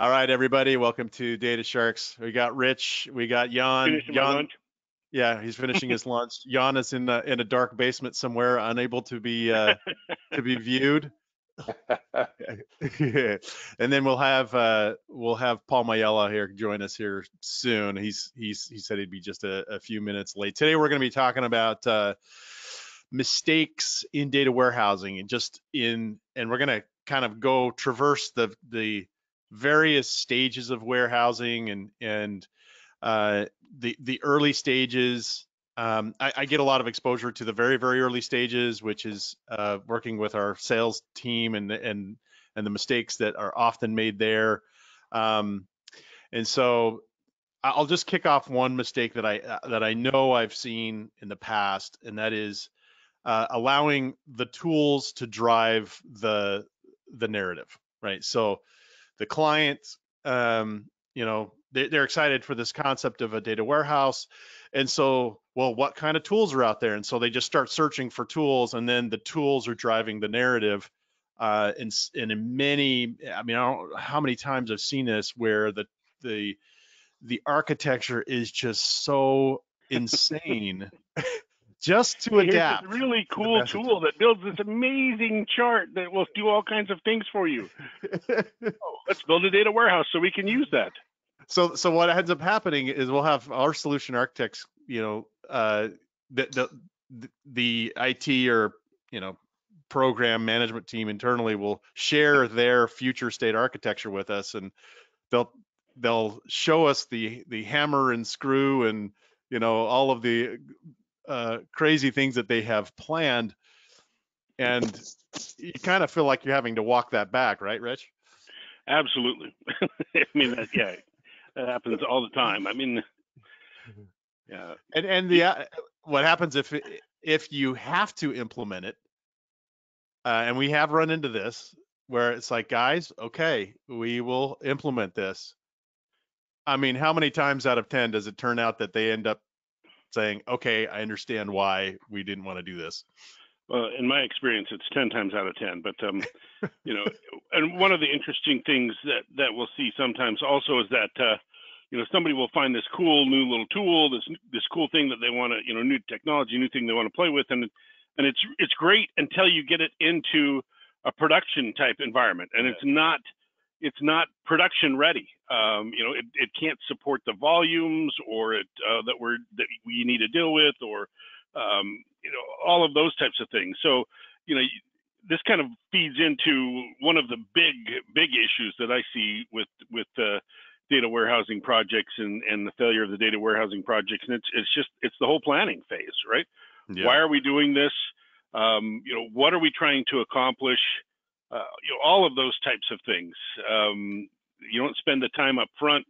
All right, everybody, welcome to Data Sharks. We got Rich, we got Jan. Jan, lunch. yeah, he's finishing his lunch. Jan is in a, in a dark basement somewhere, unable to be uh, to be viewed. and then we'll have uh, we'll have Paul Maiella here join us here soon. He's he's he said he'd be just a, a few minutes late. Today we're going to be talking about uh, mistakes in data warehousing and just in and we're going to kind of go traverse the the various stages of warehousing and and uh, the the early stages. Um, I, I, get a lot of exposure to the very very early stages, which is uh, working with our sales team and and and the mistakes that are often made there. Um, and so I'll just kick off one mistake that I uh, that I know I've seen in the past, and that is uh, allowing the tools to drive the the narrative, right? So the client, um, you know, they, they're excited for this concept of a data warehouse. And so, well, what kind of tools are out there? And so they just start searching for tools, and then the tools are driving the narrative. Uh, and, and in many, I mean, I don't know how many times I've seen this where the the the architecture is just so insane just to Here's adapt. this really cool tool that builds this amazing chart that will do all kinds of things for you. Oh, let's build a data warehouse so we can use that. so so what ends up happening is we'll have our solution architects you know uh the the the IT or you know program management team internally will share their future state architecture with us and they'll they'll show us the the hammer and screw and you know all of the uh crazy things that they have planned and you kind of feel like you're having to walk that back right rich Absolutely. I mean, that, yeah, that happens all the time. I mean, yeah, And and the uh, what happens if if you have to implement it, uh, and we have run into this where it's like, guys, okay, we will implement this. I mean, how many times out of ten does it turn out that they end up saying, okay, I understand why we didn't want to do this? well, in my experience, it's 10 times out of 10. But, um, you know, and one of the interesting things that, that we'll see sometimes also is that, uh, you know, somebody will find this cool new little tool, this this cool thing that they want to, you know, new technology, new thing they want to play with, and and it's it's great until you get it into a production type environment, and Yeah. it's not it's not production ready. Um, you know, it, it can't support the volumes or it uh, that we're that we need to deal with, or um, you know, all of those types of things. So, you know, this kind of feeds into one of the big big issues that I see with with uh, data warehousing projects and, and the failure of the data warehousing projects. And it's, it's just, it's the whole planning phase, right? Why are we doing this? Um, you know, what are we trying to accomplish? Uh, you know, all of those types of things. Um, you don't spend the time up front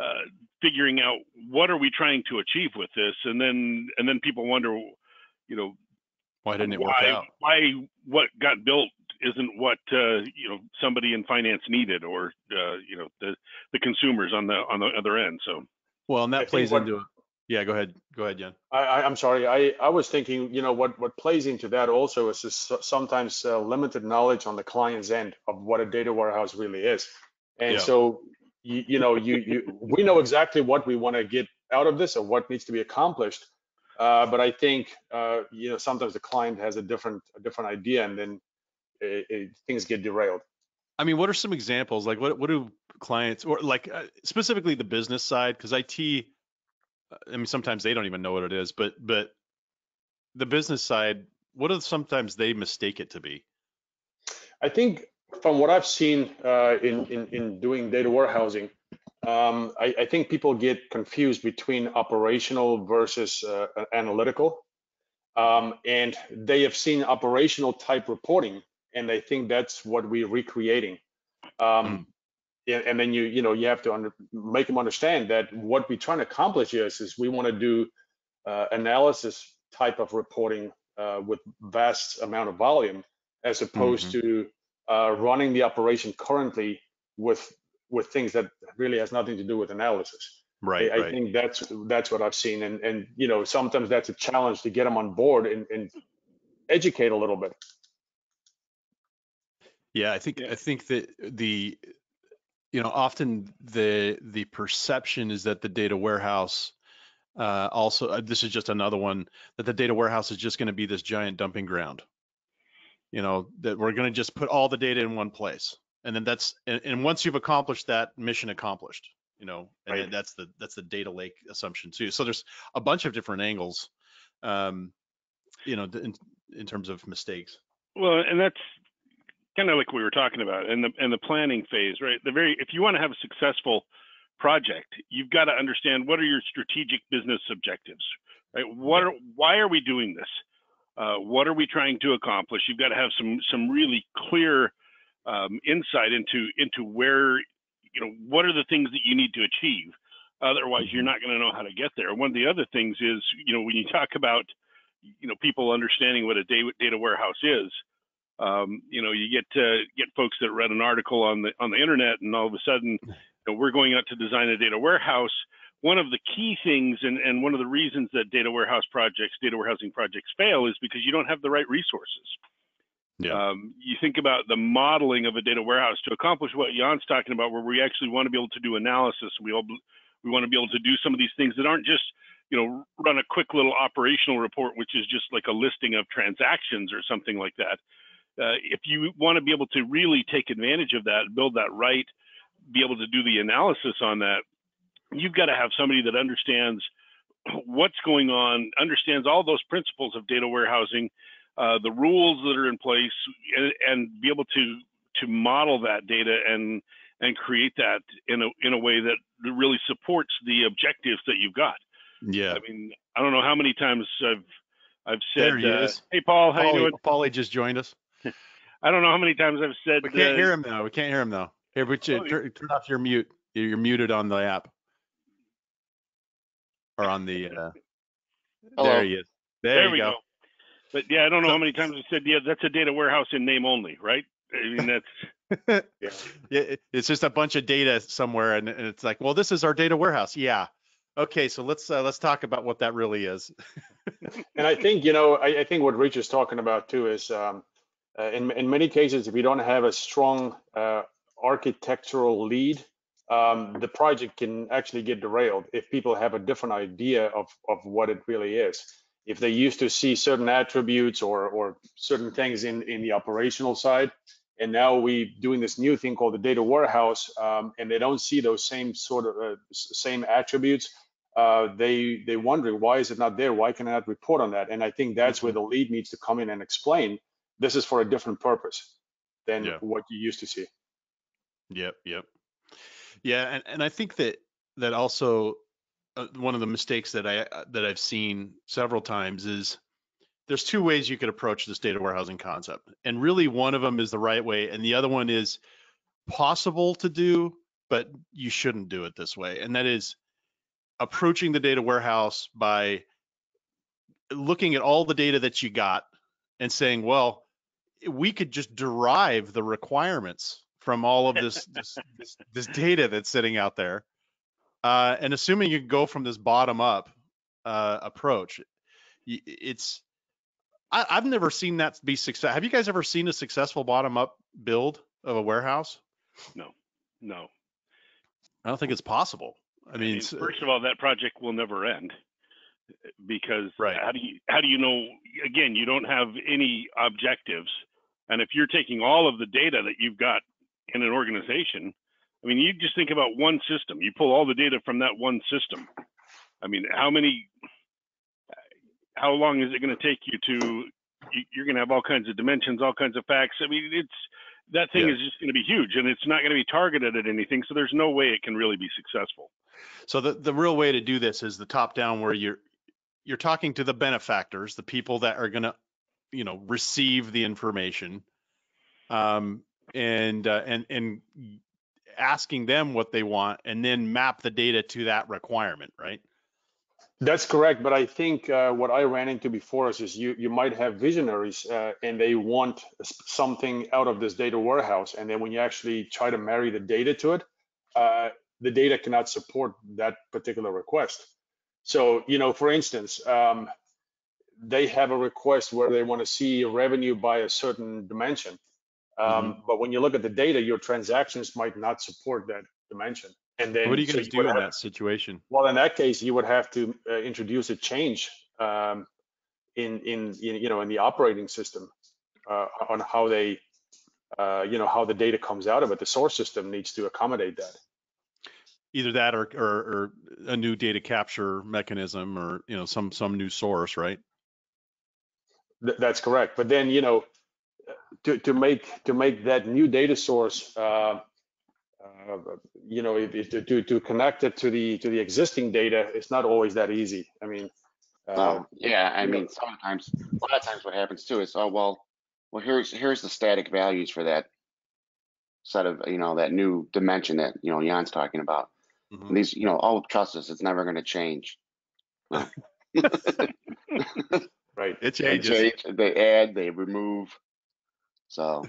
uh, figuring out what are we trying to achieve with this, and then and then people wonder, you know, Why didn't it work out? why what got built isn't what uh, you know somebody in finance needed, or uh, you know the the consumers on the on the other end. So Well, and that think plays what- into it. Yeah, go ahead. Go ahead, Jan. I, I, I'm sorry. I, I was thinking, you know, what, what plays into that also is just sometimes uh, limited knowledge on the client's end of what a data warehouse really is. And Yeah. so, you, you know, you, you, we know exactly what we want to get out of this or what needs to be accomplished. Uh, but I think, uh, you know, sometimes the client has a different, a different idea and then it, it, things get derailed. I mean, what are some examples? Like, what what do clients or like uh, specifically the business side? Because IT, I mean, sometimes they don't even know what it is, but but the business side, what do sometimes they mistake it to be? I think from what I've seen uh, in, in in doing data warehousing, um, I, I think people get confused between operational versus uh, analytical, um, and they have seen operational type reporting, and they think that's what we're recreating. Um, and, and then you you know you have to under, make them understand that what we're trying to accomplish is is we want to do uh, analysis type of reporting uh, with vast amount of volume as opposed to uh, running the operation currently with with things that really has nothing to do with analysis. Right, I, I right. think that's that's what I've seen, and and you know sometimes that's a challenge to get them on board and, and educate a little bit. Yeah, I think Yeah. I think that the you know, often the the perception is that the data warehouse uh, also uh, this is just another one that the data warehouse is just going to be this giant dumping ground. You know that we're going to just put all the data in one place, and then that's and, and once you've accomplished that, mission accomplished. You know, and Right. that's the that's the data lake assumption too. So there's a bunch of different angles, um, you know, in, in terms of mistakes. Well, and that's kind of like we were talking about in the in the planning phase, right? The very if you want to have a successful project, you've got to understand what are your strategic business objectives, right? What are, why are we doing this? Uh, what are we trying to accomplish? You've got to have some some really clear um, insight into into where you know what are the things that you need to achieve. Otherwise, you're not going to know how to get there. One of the other things is, you know, when you talk about, you know, people understanding what a data, data warehouse is, um, you know, you get uh, get folks that read an article on the on the internet, and all of a sudden, you know, we're going out to design a data warehouse. One of the key things, and, and one of the reasons that data warehouse projects, data warehousing projects fail, is because you don't have the right resources. Yeah. Um, you think about the modeling of a data warehouse to accomplish what Jan's talking about, where we actually want to be able to do analysis. We all we want to be able to do some of these things that aren't just you know run a quick little operational report, which is just like a listing of transactions or something like that. Uh, if you want to be able to really take advantage of that, build that right, be able to do the analysis on that, you've got to have somebody that understands what's going on, understands all those principles of data warehousing, uh, the rules that are in place, and, and be able to to model that data and and create that in a in a way that really supports the objectives that you've got. Yeah. I mean, I don't know how many times I've I've said, he uh, "Hey, Paul, how you doing?" Paulie just joined us. I don't know how many times I've said. We can't uh, hear him though. We can't hear him though. Here, but you, Oh, turn, turn off your mute. You're muted on the app or on the. Uh, Hello. there he is. There, There you we go. go. But yeah, I don't know So- how many times I said, "Yeah, that's a data warehouse in name only," right? I mean, that's Yeah. Yeah, it's just a bunch of data somewhere, and, and it's like, well, this is our data warehouse. Yeah. Okay, so let's uh, let's talk about what that really is. And I think, you know, I, I think what Rich is talking about too is um, uh, in, in many cases, if you don't have a strong uh, architectural lead, um, the project can actually get derailed if people have a different idea of, of what it really is. If they used to see certain attributes or, or certain things in, in the operational side, and now we're doing this new thing called the data warehouse, um, and they don't see those same sort of uh, same attributes, uh, they they wondering why is it not there? Why can I not report on that? And I think that's where the lead needs to come in and explain this is for a different purpose than Yeah. what you used to see. Yep, yep. Yeah, and, and I think that that also uh, one of the mistakes that I uh, that I've seen several times is there's two ways you could approach this data warehousing concept, and really one of them is the right way, and the other one is possible to do, but you shouldn't do it this way, and that is approaching the data warehouse by looking at all the data that you got and saying, well, we could just derive the requirements from all of this this, this, this data that's sitting out there. Uh, and assuming you can go from this bottom up uh, approach, it's I, I've never seen that be success. Have you guys ever seen a successful bottom up build of a warehouse? no. No. I don't think it's possible. I I mean, mean, first of all, that project will never end because Right. how do you how do you know? Again, you don't have any objectives, and if you're taking all of the data that you've got in an organization, I mean, you just think about one system. You pull all the data from that one system. I mean, how many? How long is it going to take you to? you- You're going to have all kinds of dimensions, all kinds of facts. I mean, it's that thing Yeah. is just going to be huge, and it's not going to be targeted at anything. So there's no way it can really be successful. So the, the real way to do this is the top down where you're you're talking to the benefactors, the people that are gonna, you know, receive the information, um, and uh, and and asking them what they want, and then map the data to that requirement, right? That's correct, but I think uh, what I ran into before is, is you you might have visionaries uh, and they want something out of this data warehouse, and then when you actually try to marry the data to it, uh, the data cannot support that particular request. So you know, for instance, um, they have a request where they want to see revenue by a certain dimension, Um, But when you look at the data, your transactions might not support that dimension. And then What are you so guys do in have- that situation? Well, in that case, you would have to uh, introduce a change um, in, in, in, you know, in the operating system uh, on how they, uh, you know, how the data comes out of it. The source system needs to accommodate that. Either that or, or, or a new data capture mechanism or, you know, some, some new source, right? Th- That's correct. But then, you know, to, to make, to make that new data source, uh, uh, you know, if, if to, to, to connect it to the, to the existing data, it's not always that easy. I mean, uh, Oh, yeah, I you know- mean, sometimes, a lot of times what happens too is, oh, well, well, here's, here's the static values for that set of, you know, that new dimension that, you know, Jan's talking about. Mhm. These, you know, oh, trust us, it's never gonna change. right. It They changes. change, they add, they remove. So,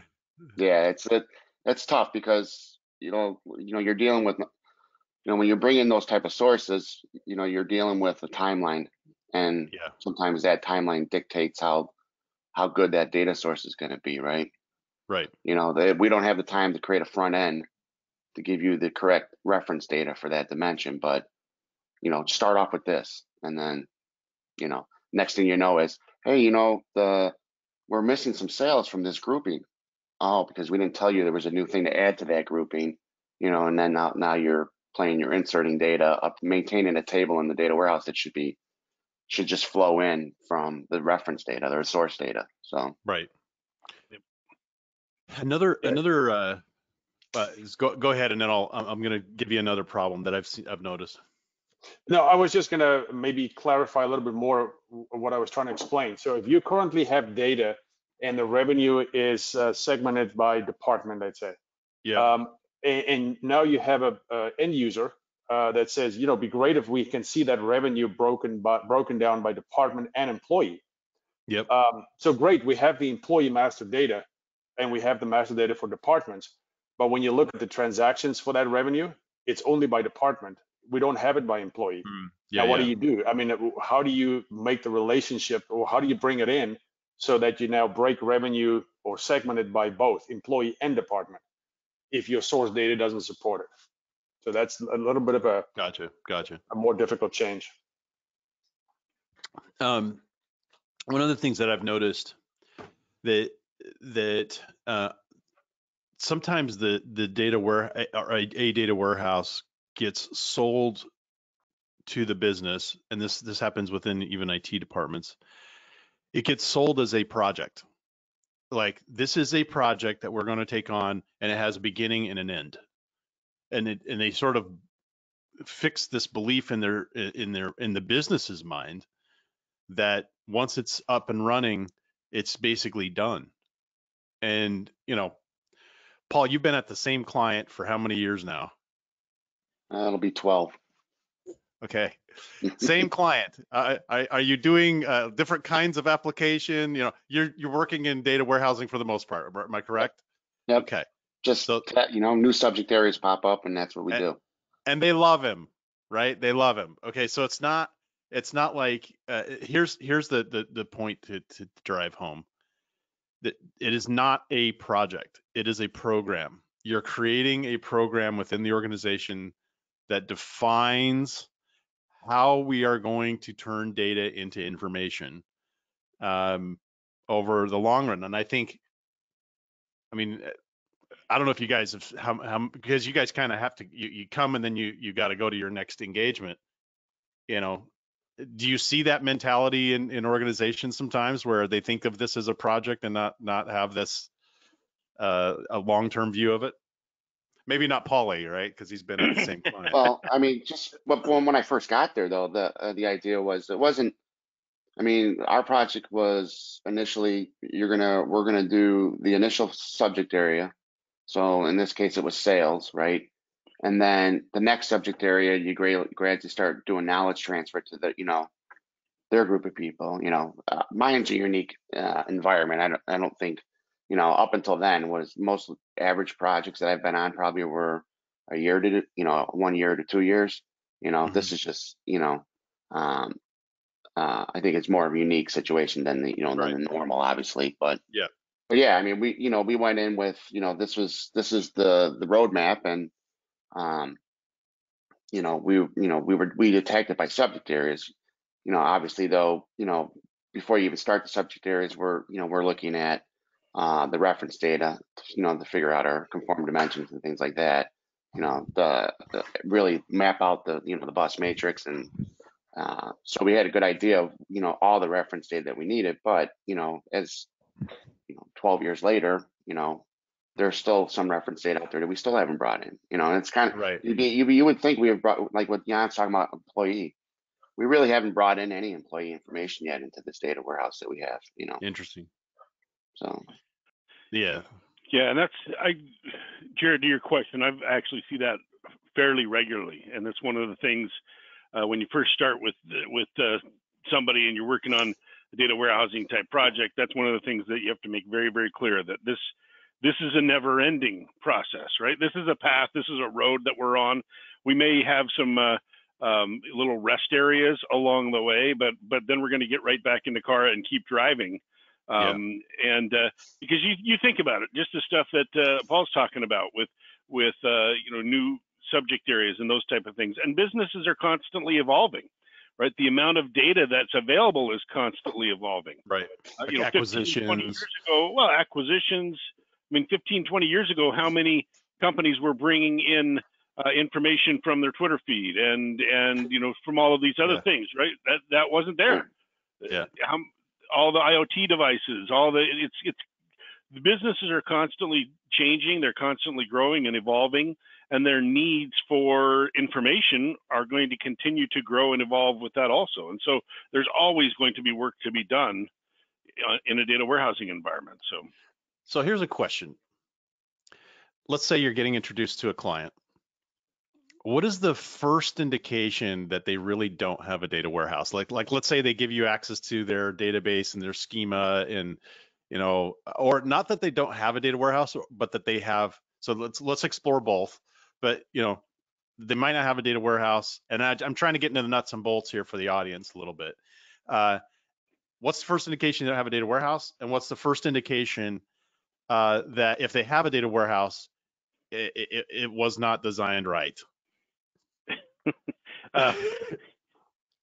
yeah, it's, it, it's tough because, you know, you know, you're dealing with, you know, when you bring in those type of sources, you know, you're dealing with a timeline. And Yeah, sometimes that timeline dictates how how good that data source is going to be, right? right. You know, they, we don't have the time to create a front end to give you the correct reference data for that dimension, but you know, start off with this, and then you know, next thing you know is, hey, you know, the we're missing some sales from this grouping. Oh, because we didn't tell you there was a new thing to add to that grouping, you know, and then now now you're playing, you're inserting data up, maintaining a table in the data warehouse that should be should just flow in from the reference data or source data. So Right. Another, Yeah. another, uh, uh, go, go ahead and then I'll, I'm, I'm gonna give you another problem that I've seen, I've noticed. No, I was just gonna maybe clarify a little bit more what I was trying to explain. So if you currently have data and the revenue is uh, segmented by department, I'd say. Yeah, Um, and, and now you have a, a end user uh, that says, you know, it'd be great if we can see that revenue broken by broken down by department and employee. yep, Um, so great, we have the employee master data and we have the master data for departments. But when you look at the transactions for that revenue, it's only by department. We don't have it by employee. Mm, yeah, now, what yeah. do you do? I mean, how do you make the relationship or how do you bring it in so that you now break revenue or segment it by both employee and department if your source data doesn't support it? So that's a little bit of a, Gotcha, gotcha. a more difficult change. Um, one of the things that I've noticed that that uh, sometimes the the data where or a, a data warehouse gets sold to the business, and this this happens within even IT departments. It gets sold as a project. Like this is a project that we're going to take on, and it has a beginning and an end, and it and they sort of fix this belief in their in their in the business's mind that once it's up and running, it's basically done. And, you know, Paul, you've been at the same client for how many years now? Uh, it'll be 12. Okay. Same client. Uh, are, are you doing uh, different kinds of application? You know, you're you're working in data warehousing for the most part. Am I correct? Yep. Okay. Just, So- you know, new subject areas pop up and that's what we And- do. and they love him right they love him okay so it's not it's not like uh, here's here's the, the the point to to drive home that it is not a project it is a program you're creating a program within the organization that defines how we are going to turn data into information um, over the long run and i think i mean I don't know if you guys have how, how because you guys kind of have to you, you come and then you you got to go to your next engagement. You know, do you see that mentality in in organizations sometimes where they think of this as a project and not not have this uh, a long term view of it? Maybe not Paulie, right? Because he's been at the same client. Well, I mean, just when when I first got there, though, the uh, the idea was it wasn't. I mean, our project was initially you're gonna we're gonna do the initial subject area. So in this case, it was sales, right? And then the next subject area, you grad gradually start doing knowledge transfer to the you know their group of people. You know, uh, mine's a unique uh, environment. I don't I don't think you know up until then was most average projects that I've been on probably were a year to you know one year to two years you know this is just you know um uh i think it's more of a unique situation than the you know than the normal obviously but Yeah. but yeah, I mean, we, you know, we went in with, you know, this was, this is the, the roadmap and, um, you know, we, you know, we were, we attacked it by subject areas. You know, obviously though, you know, before you even start the subject areas, we're, you know, we're looking at, uh, the reference data, you know, to figure out our conform dimensions and things like that. You know, the, the really map out the, you know, the bus matrix and, uh, so we had a good idea of, you know, all the reference data that we needed, but, you know, as you know, 12 years later, you know, there's still some reference data out there that we still haven't brought in, you know, and it's kind of, Right. you, you, you would think we have brought, like what Jan's talking about employee, we really haven't brought in any employee information yet into this data warehouse that we have, you know, Interesting. So. Yeah. Yeah, and that's I, Jared, to your question, I've actually see that fairly regularly, and that's one of the things uh, when you first start with with uh, somebody and you're working on a data warehousing type project. That's one of the things that you have to make very very clear that this this is a never ending process, right? This is a path, this is a road that we're on. We may have some uh, um, little rest areas along the way, but but then we're going to get right back in the car and keep driving. Yeah. Um, And uh, because you you think about it, just the stuff that uh, Paul's talking about with with uh, you know new subject areas and those type of things, and businesses are constantly evolving, right? The amount of data that's available is constantly evolving. Right. Uh, you know, 15, 20 acquisitions. years ago, well, acquisitions. I mean, 15, 20 years ago, how many companies were bringing in uh, information from their Twitter feed and and you know from all of these other Yeah. things, right? That that wasn't there. Yeah. How, all the IoT devices, all the it's it's the businesses are constantly changing, they're constantly growing and evolving, and their needs for information are going to continue to grow and evolve with that also. And so there's always going to be work to be done uh, in a data warehousing environment. So So here's a question. Let's say you're getting introduced to a client. What is the first indication that they really don't have a data warehouse? Like, like let's say they give you access to their database and their schema and, you know, or not that they don't have a data warehouse, but that they have. So let's let's explore both. But you know, they might not have a data warehouse, and I, I'm trying to get into the nuts and bolts here for the audience a little bit. Uh, what's the first indication they don't have a data warehouse, and what's the first indication uh, that if they have a data warehouse, it, it, it was not designed right. uh,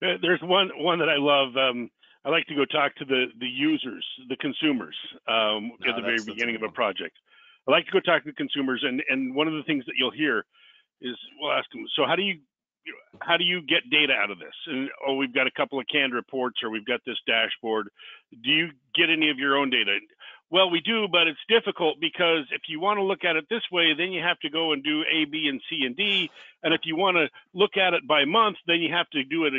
there's one one that I love. Um, I like to go talk to the the users, the consumers, um, No, at the very that's- that's a beginning of a project. I like to go talk to the consumers, and and one of the things that you'll hear is we'll ask them, so how do you you how do you get data out of this? And oh, we've got a couple of canned reports, or we've got this dashboard. Do you get any of your own data? Well, we do, but it's difficult because if you want to look at it this way, then you have to go and do A, B, and C and D. And if you want to look at it by month, then you have to do it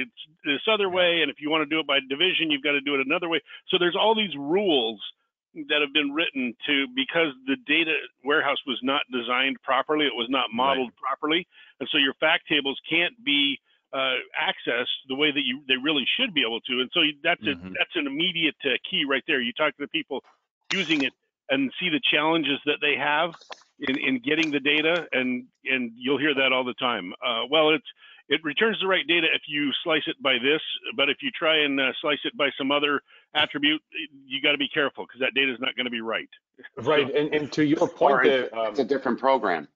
this other way. And if you want to do it by division, you've got to do it another way. So there's all these rules that have been written to because the data warehouse was not designed properly, it was not modeled properly, and so your fact tables can't be uh, accessed the way that you they really should be able to. And so that's Mhm. a that's an immediate uh, key right there. You talk to the people using it and see the challenges that they have in, in getting the data and and you'll hear that all the time uh, well it's it returns the right data if you slice it by this but if you try and uh, slice it by some other attribute you got to be careful because that data is not going to be right Right, and, and to your Or point it's there, um, it's a different program.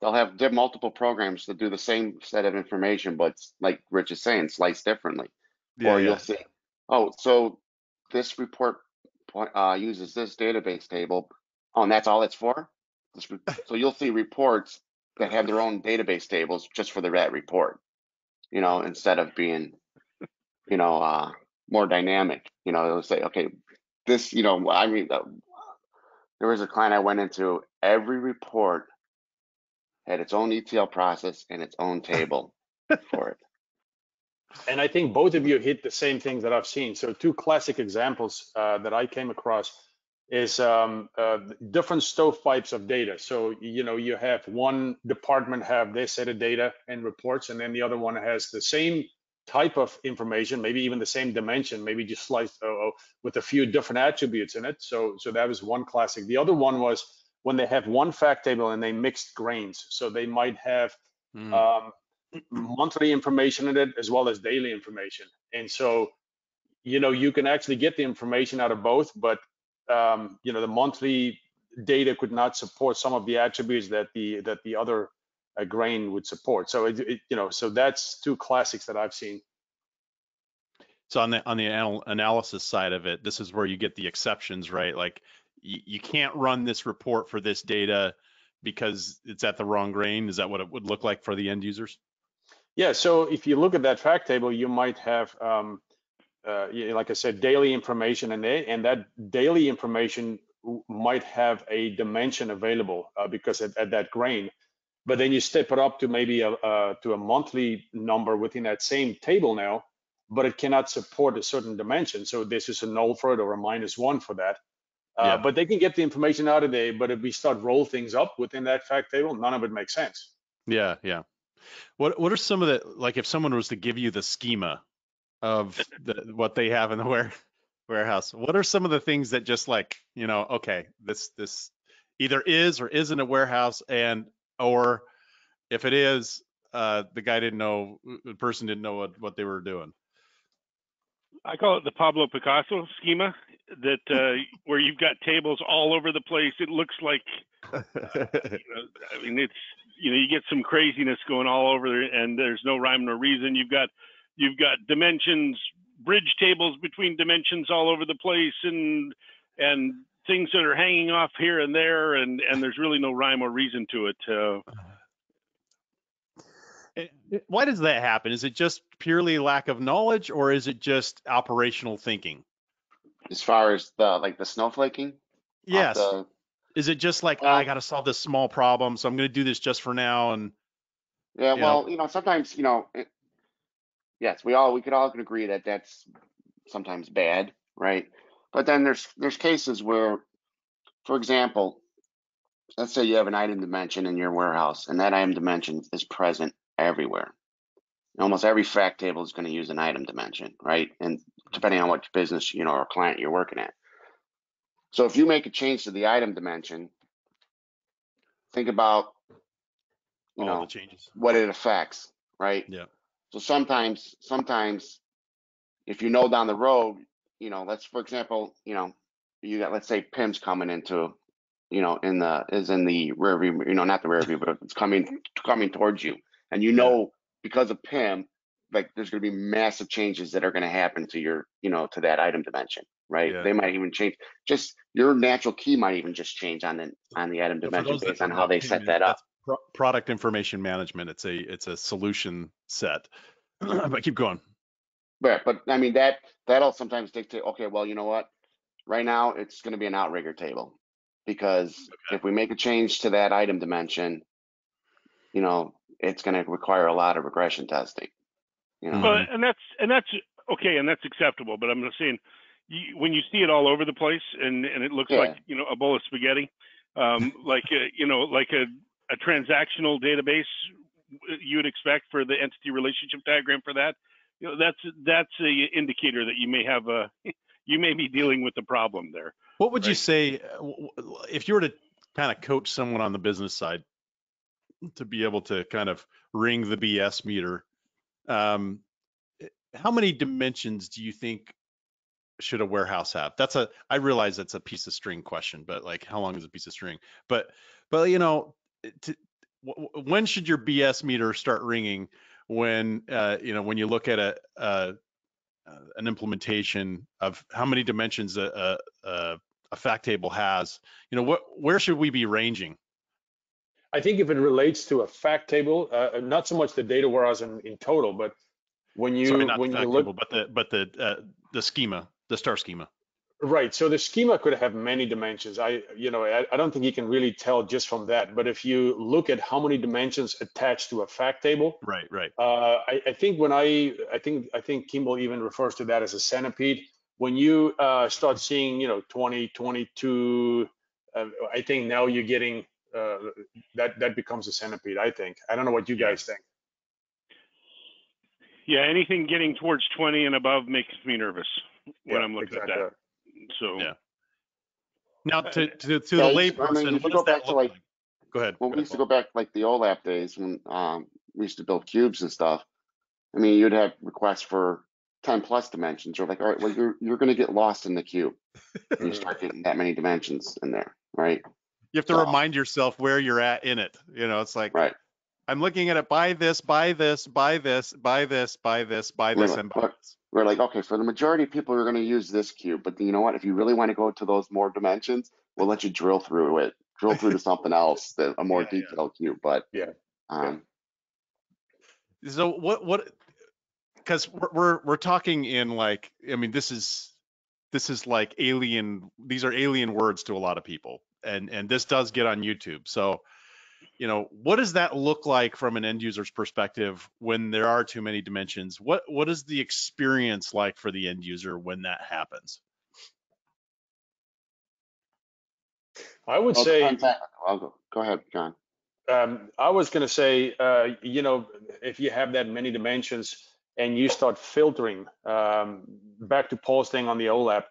They'll have multiple programs that do the same set of information, but like Rich is saying, sliced differently. Yeah, or you'll see, oh, so this report point, uh, uses this database table. Oh, and that's all it's for? So you'll see reports that have their own database tables just for the that report. You know, instead of being, you know, uh, more dynamic, you know, it'll say, okay, this, you know, I mean, uh, there was a client I went into, every report had its own ETL process and its own table for it. And I think both of you hit the same things that I've seen. So two classic examples uh, that I came across is um, uh, different stovepipes of data. So you know you have one department have their set of data and reports, and then the other one has the same type of information, maybe even the same dimension, maybe just sliced uh, with a few different attributes in it. So so that was one classic. The other one was when they have one fact table and they mixed grains. So they might have Mm. um, monthly information in it as well as daily information. And so, you know, you can actually get the information out of both, but um, you know, the monthly data could not support some of the attributes that the that the other uh, grain would support. So it, it, you know, so that's two classics that I've seen. So on the on the anal- analysis side of it, this is where you get the exceptions, right? Like you, you can't run this report for this data because it's at the wrong grain. Is that what it would look like for the end users? Yeah. So if you look at that fact table, you might have, um, uh, like I said, daily information, and they, and that daily information might have a dimension available uh, because at, at that grain. But then you step it up to maybe a uh, to a monthly number within that same table now, but it cannot support a certain dimension. So this is a null for it or a minus one for that. Uh, Yeah. But they can get the information out of there. But if we start roll things up within that fact table, none of it makes sense. Yeah, yeah. What what are some of the like if someone was to give you the schema of the, what they have in the ware, warehouse, what are some of the things that just like, you know, okay, this this either is or isn't a warehouse and or if it is, uh the guy didn't know the person didn't know what what they were doing. I call it the Pablo Picasso schema that uh, where you've got tables all over the place. It looks like you know, I mean, it's you know, you get some craziness going all over there, and there's no rhyme or reason. You've got you've got dimensions, bridge tables between dimensions all over the place, and and things that are hanging off here and there, and and there's really no rhyme or reason to it. Uh, Eh, eh, Why does that happen? Is it just purely lack of knowledge or is it just operational thinking? As far as the like the snowflaking. Yes. the- Is it just like "Ah, I got to solve this small problem, so I'm going to do this just for now and Yeah, you know? well, you know, sometimes, you know, it, yes, we all we could all can agree that that's sometimes bad, right? But then there's there's cases where, for example, let's say you have an item dimension in your warehouse, and that item dimension is present everywhere. Almost every fact table is going to use an item dimension, right? And depending on what business you know or client you're working at. So if you make a change to the item dimension, think about you all know the changes. what it affects, right? Yeah. So sometimes, sometimes, if you know down the road, you know, let's for example, you know, you got let's say PIM's coming into, you know, in the is in the rear view, you know, not the rear view, but it's coming coming towards you, and you know because of PIM, like there's going to be massive changes that are going to happen to your, you know, to that item dimension, right? Yeah. They might even change. Just your natural key might even just change on the on the item dimension based on how they set that up. pro- Product information management. It's a it's a solution set. but keep going. Right, but I mean that that'll sometimes dictate. Okay, well, you know what? Right now, it's going to be an outrigger table because if we make a change to that item dimension, you know, it's going to require a lot of regression testing. You know. Well, and that's and that's okay, and that's acceptable. But I'm just saying, you, when you see it all over the place, and and it looks Yeah. like you know a bowl of spaghetti, um, like a, you know like a a transactional database you would expect for the entity relationship diagram for that. You know, that's that's a indicator that you may have a you may be dealing with a problem there. What would you say uh, w- w- if you were to kind of coach someone on the business side to be able to kind of ring the BS meter? Um, eh, how many dimensions do you think should a warehouse have? That's a I realize that's a piece of string question, but like how long is a piece of string? But but you know, eh, to, when should your BS meter start ringing? When uh, you know when you look at a, a uh, an implementation of how many dimensions a, a, a, a fact table has, you know, what, where should we be ranging? I think if it relates to a fact table, uh, not so much the data warehouse in, in total, but when you Sorry, not when the you look table, but the, but the, uh, the schema, the star schema. right, so the schema could have many dimensions. I you know I, I don't think you can really tell just from that. But if you look at how many dimensions attached to a fact table, Right, right. uh, I, I think when I I think I think Kimball even refers to that as a centipede. When you uh, start seeing you know 20, 22, uh, I think now you're getting uh, that that becomes a centipede. I think I don't know what you Yeah. guys think. Yeah, anything getting towards 20 and above makes me nervous when Yeah, I'm looking exactly. at that. So Yeah. Now to, to, to Yeah, the you- I mean, layperson, if what go does that back to, look like- like? Go ahead. Well, go we used to go back like the OLAP days when um, we used to build cubes and stuff. I mean, you'd have requests for ten plus dimensions, you're like, all right, well, you're, you're gonna get lost in the cube. when You start getting that many dimensions in there, right? You have to So- remind yourself where you're at in it. You know, it's like Right. I'm looking at it. Buy this. Buy this. Buy this. Buy this. Buy this. Buy this. And buy this. We're like, okay, for the majority of people, you're gonna use this cube, but you know what? If you really wanna go to those more dimensions, we'll let you drill through it, drill through to something else, that a more Yeah, yeah. detailed cube, but. Yeah, Um, So what what because we're, we're we're talking in like I mean this is this is like alien these are alien words to a lot of people and and this does get on YouTube. So you know what does that look like from an end user's perspective when there are too many dimensions? What what is the experience like for the end user when that happens? I would well, say. depends I'll go, go ahead, John. Um, I was going to say, uh, you know, if you have that many dimensions and you start filtering, um, back to posting on the OLAP,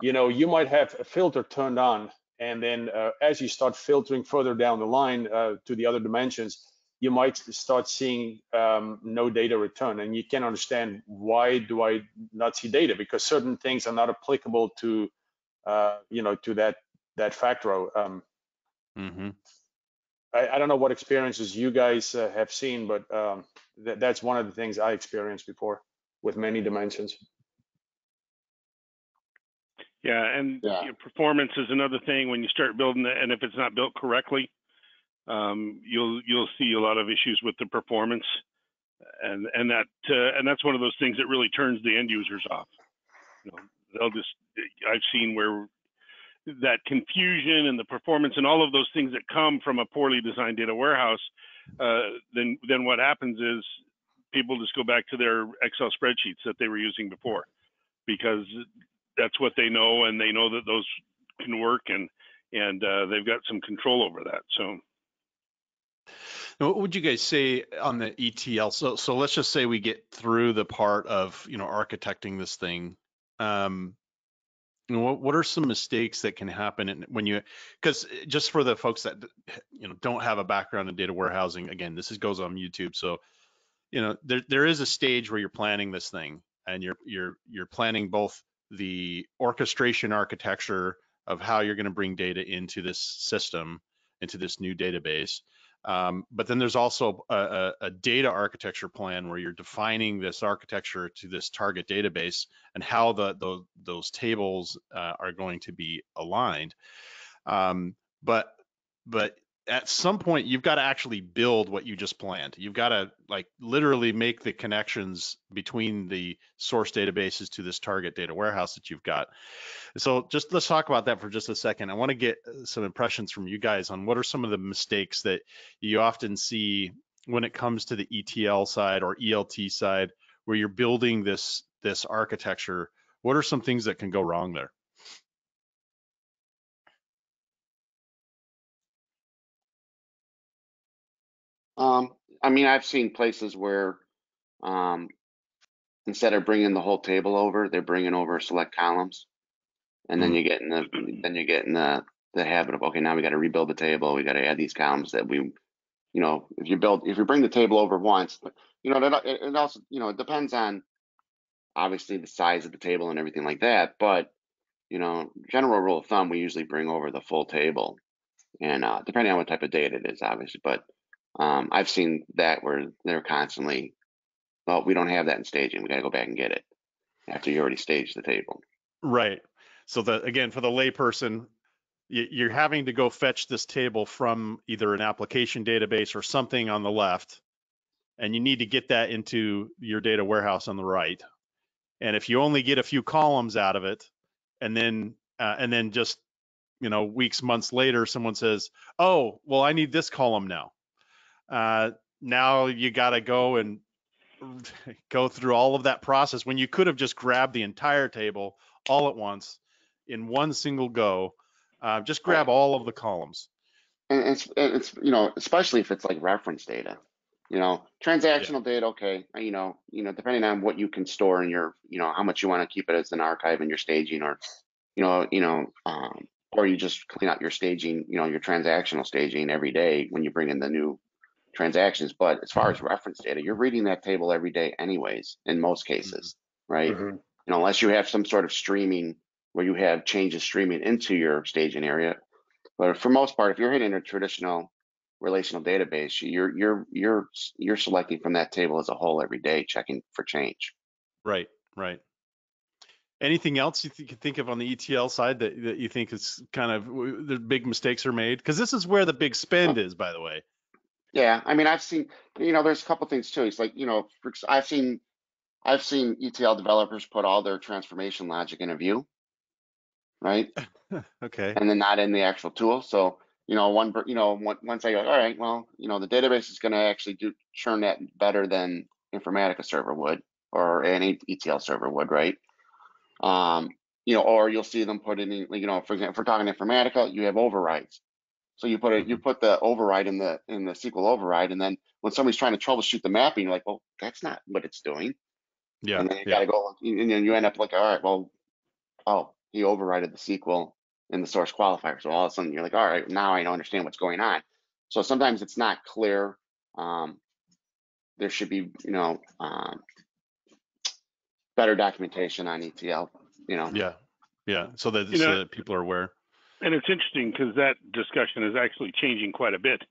you know, you might have a filter turned on, and then uh, as you start filtering further down the line uh, to the other dimensions, you might start seeing um, no data return, and you can understand why do I not see data because certain things are not applicable to, uh, you know, to that that factor. Um, Mm-hmm. I, I don't know what experiences you guys uh, have seen, but um, that, that's one of the things I experienced before with many dimensions. Yeah, and Yeah. you know, performance is another thing when you start building it, and if it's not built correctly, um, you'll you'll see a lot of issues with the performance, and and that uh, and that's one of those things that really turns the end users off. You know, they'll just I've seen where that confusion and the performance and all of those things that come from a poorly designed data warehouse, uh, then then what happens is people just go back to their Excel spreadsheets that they were using before, because that's what they know and they know that those can work and and uh, they've got some control over that. So Now, what would you guys say on the ETL? So, so let's just say we get through the part of, you know, architecting this thing. Um, you know, what, what are some mistakes that can happen when you, because just for the folks that, you know, don't have a background in data warehousing, again, this is, goes on YouTube. So, you know, there, there is a stage where you're planning this thing and you're, you're, you're planning both the orchestration architecture of how you're going to bring data into this system, into this new database. Um, but then there's also a, a, data architecture plan where you're defining this architecture to this target database and how the, the those tables uh, are going to be aligned. Um, but but at some point you've got to actually build what you just planned. You've got to like literally make the connections between the source databases to this target data warehouse that you've got. So just let's talk about that for just a second. I want to get uh, some impressions from you guys on what are some of the mistakes that you often see when it comes to the ETL side or ELT side where you're building this this architecture. What are some things that can go wrong there? Um, I mean, I've seen places where, um, instead of bringing the whole table over, they're bringing over select columns. And then Mm. you get in the, then you get in the, the habit of, okay, now we got to rebuild the table. We got to add these columns that we, you know, if you build, if you bring the table over once, you know, that, it, it also, you know, it depends on obviously the size of the table and everything like that. But, you know, general rule of thumb, we usually bring over the full table. And uh, depending on what type of data it is, obviously, but um, I've seen that where they're constantly, well, we don't have that in staging. We got to go back and get it after you already staged the table. Right. So that again, for the layperson, you're having to go fetch this table from either an application database or something on the left, and you need to get that into your data warehouse on the right. And if you only get a few columns out of it, and then uh, and then just you know weeks months later, someone says, "Oh, well, I need this column now." Uh, now you got to go and go through all of that process when you could have just grabbed the entire table all at once in one single go. Uh, just grab all of the columns. And it's, it's, you know, especially if it's like reference data, you know, transactional data, okay, uh, you know, you know, depending on what you can store in your, you know, how much you want to keep it as an archive in your staging or, you know, you know, um, or you just clean out your staging, you know, your transactional staging every day when you bring in the new transactions. But as far as reference data, you're reading that table every day anyways, in most cases, right? Mhm. You know, unless you have some sort of streaming where you have changes streaming into your staging area. But for most part, if you're hitting a traditional relational database, you're you're you're you're selecting from that table as a whole every day, checking for change. Right, right. Anything else you, th- you can think of on the ETL side that, that you think is kind of the big mistakes are made? Because this is where the big spend is, by the way. Yeah, I mean, I've seen, you know, there's a couple things too. It's like, you know, for ex- I've seen, I've seen ETL developers put all their transformation logic in a view, right? Okay. And then not in the actual tool. So, you know, one, you know, one- once I go, all right, well, you know, the database is going to actually do churn that better than Informatica server would or any ETL server would, right? Um, you know, or you'll see them put in, you know, for example, if we're talking Informatica, you have overrides. So you put it, you put the override in the in the SQL override, and then when somebody's trying to troubleshoot the mapping, you're like, well, that's not what it's doing. Yeah. and then you yeah. gotta go, and then you end up like, all right, well, oh, he overrided the SQL in the source qualifier. So all of a sudden you're like, all right, now I don't understand what's going on. So sometimes it's not clear. Um, there should be, you know, um, better documentation on ETL. You know, Yeah. Yeah. So that, You so know- that people are aware. And it's interesting because that discussion is actually changing quite a bit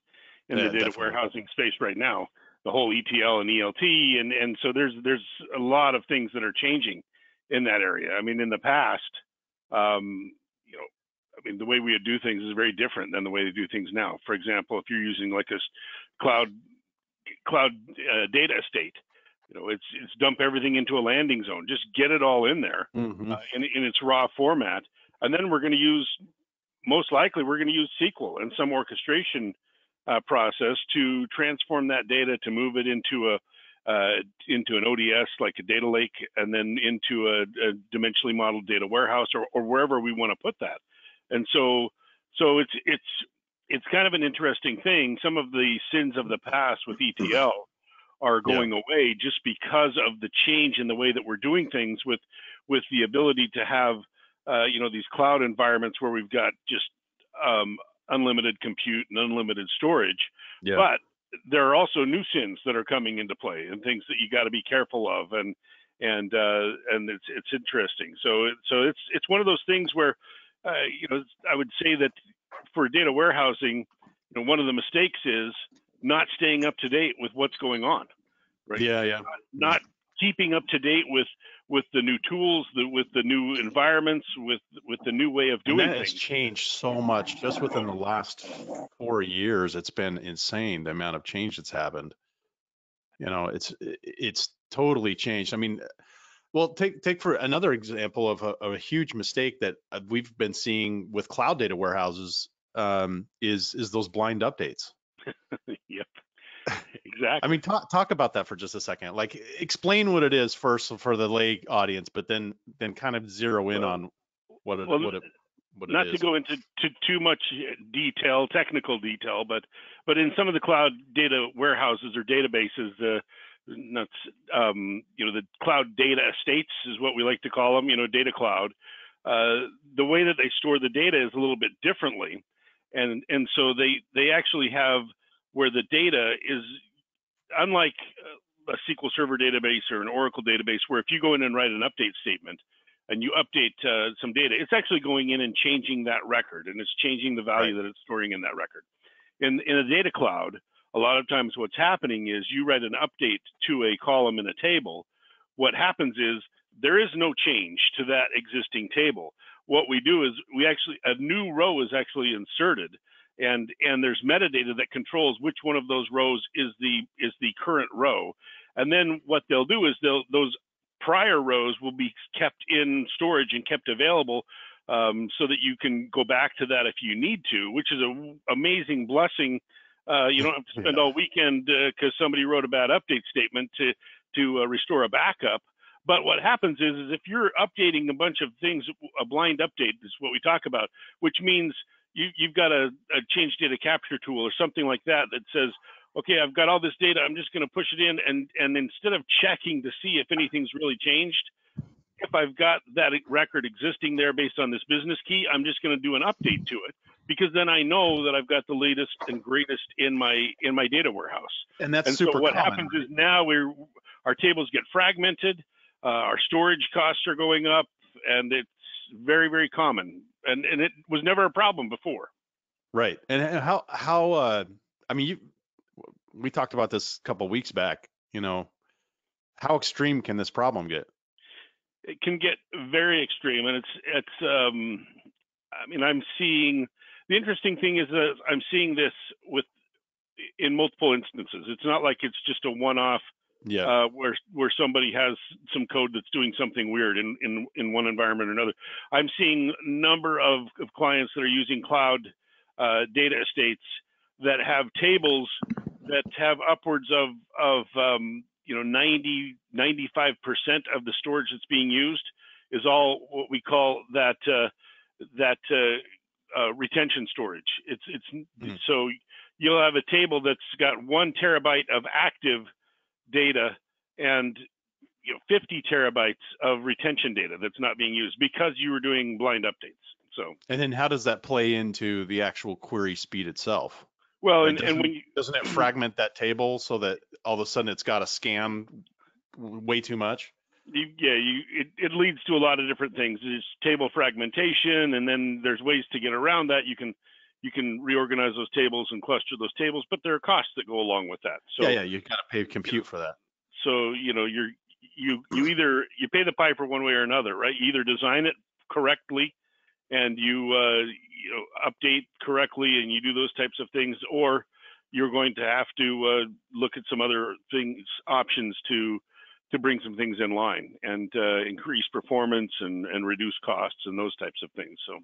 in Yeah, the data definitely. warehousing space right now. The whole ETL and ELT, and and so there's there's a lot of things that are changing in that area. I mean, in the past, um, you know, I mean, the way we would do things is very different than the way they do things now. For example, if you're using like this cloud cloud uh, data estate, you know, it's it's dump everything into a landing zone. Just get it all in there Mhm. uh, in, in its raw format. And then we're going to use, most likely, we're going to use SQL and some orchestration uh, process to transform that data to move it into a uh, into an ODS like a data lake, and then into a, a dimensionally modeled data warehouse, or, or wherever we want to put that. And so, so it's it's it's kind of an interesting thing. Some of the sins of the past with ETL are Yeah. going away just because of the change in the way that we're doing things with with the ability to have uh, you know these cloud environments where we've got just um, unlimited compute and unlimited storage Yeah. but there are also new sins that are coming into play and things that you got to be careful of and and uh, and it's it's interesting so so it's it's one of those things where uh, you know I would say that for data warehousing you know one of the mistakes is not staying up to date with what's going on right yeah. Yeah. not keeping up to date with with the new tools, the, with the new environments, with with the new way of And doing that has things. changed so much just within the last four years. It's been insane the amount of change that's happened. You know, it's it's totally changed. I mean, well, take take for another example of a, of a huge mistake that we've been seeing with cloud data warehouses um, is is those blind updates. yep, exactly. I mean, talk talk about that for just a second. Like, explain what it is first for the lay audience, but then then kind of zero in Well- on what it well, what it what not to go into to too much detail, technical detail, but but in some of the cloud data warehouses or databases, the not um, you know the cloud data estates is what we like to call them. You know, data cloud. Uh, the way that they store the data is a little bit differently, and and so they they actually have where the data is unlike a SQL Server database or an Oracle database, where if you go in and write an update statement and you update uh, some data, it's actually going in and changing that record, and it's changing the value that it's storing in that record. In in a data cloud, a lot of times what's happening is you write an update to a column in a table. What happens is there is no change to that existing table. What we do is we actually a new row is actually inserted and and there's metadata that controls which one of those rows is the is the current row. And then what they'll do is they'll those prior rows will be kept in storage and kept available um, so that you can go back to that if you need to which is an amazing blessing. Uh, you don't have to spend all weekend because somebody wrote a bad update statement to to uh, restore a backup. But what happens is, is if you're updating a bunch of things, a blind update is what we talk about, which means you, you've got a, a change data capture tool or something like that that says, okay, I've got all this data, I'm just going to push it in, and and instead of checking to see if anything's really changed, if I've got that record existing there based on this business key, I'm just going to do an update to it because then I know that I've got the latest and greatest in my in my data warehouse. and that's And super so what common. happens is now we're our tables get fragmented. Uh, our storage costs are going up, and it's very, very common. And and it was never a problem before. Right. And how how uh I mean you we talked about this a couple weeks back, you know, how extreme can this problem get? It can get very extreme, and it's it's. Um, I mean, I'm seeing the interesting thing is that I'm seeing this with in multiple instances. It's not like it's just a one-off Yeah. uh, where where somebody has some code that's doing something weird in in, in one environment or another. I'm seeing a number of, of clients that are using cloud uh, data estates that have tables that have upwards of of um, you know 90 95 percent of the storage that's being used is all what we call that uh, that uh, uh, retention storage. It's it's Hmm. so you'll have a table that's got one terabyte of active data and you know 50 terabytes of retention data that's not being used because you were doing blind updates. So and then how does that play into the actual query speed itself? well, Like, and, and when you Doesn't it fragment that table so that all of a sudden it's got to scan way too much? you, yeah, you it, it leads to a lot of different things. There's table fragmentation, and then there's ways to get around that. You can you can reorganize those tables and cluster those tables, but there are costs that go along with that. So yeah, yeah, you got to pay compute for that. so you know you're you you either you pay the piper one way or another, right? You either design it correctly and you uh, you know update correctly and you do those types of things, or you're going to have to uh, look at some other things options to to bring some things in line and uh, increase performance and and reduce costs and those types of things. So.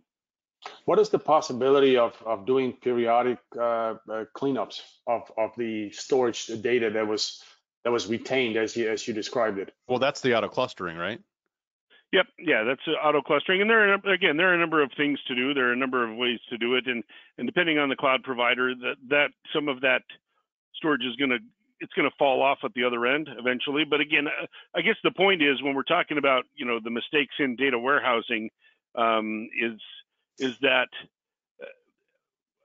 What is the possibility of, of doing periodic uh, uh, cleanups of, of the storage data that was that was retained as you as you described it? Well, that's the auto clustering, right? Yep, yeah, that's uh, auto clustering, and there are again there are a number of things to do. There are a number of ways to do it, and and depending on the cloud provider, that that some of that storage is going to it's going to fall off at the other end eventually. But again, uh, I guess the point is when we're talking about you know the mistakes in data warehousing um, is is that uh,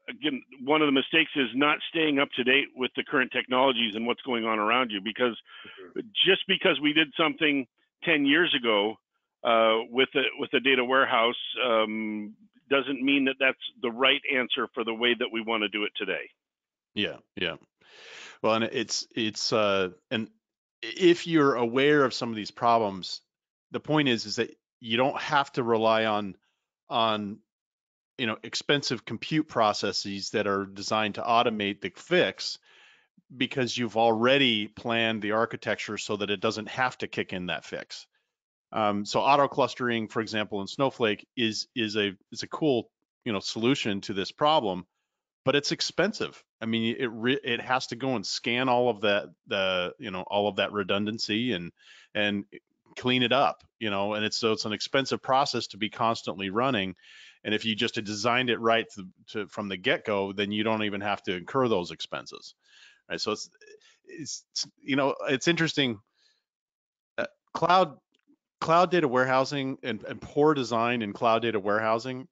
again one of the mistakes is not staying up to date with the current technologies and what's going on around you because just because we did something 10 years ago uh, with a with a data warehouse um, doesn't mean that that's the right answer for the way that we want to do it today. Yeah, yeah. Well, and it's it's uh and if you're aware of some of these problems, the point is is that you don't have to rely on on you know expensive compute processes that are designed to automate the fix because you've already planned the architecture so that it doesn't have to kick in that fix. Um, so auto clustering, for example, in Snowflake is is a is a cool you know solution to this problem, but it's expensive. I mean, it re- it has to go and scan all of that the you know all of that redundancy and and clean it up, you know, and it's so it's an expensive process to be constantly running. And if you just designed it right to, to from the get go, then you don't even have to incur those expenses, right? So it's it's, it's you know it's interesting. Uh, cloud cloud data warehousing and, and poor design in cloud data warehousing